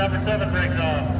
number seven breaks off.